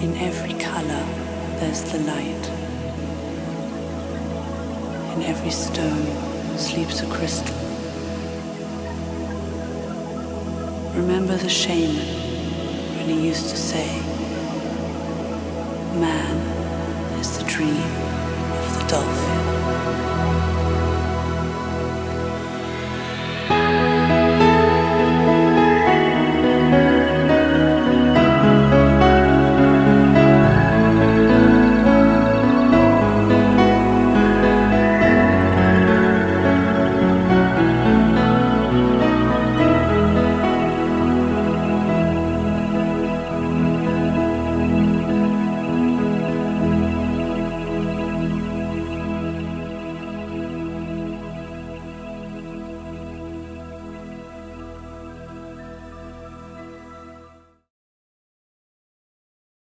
In every color, there's the light. In every stone sleeps a crystal. Remember the shaman when he used to say, Man is the dream of the dolphin.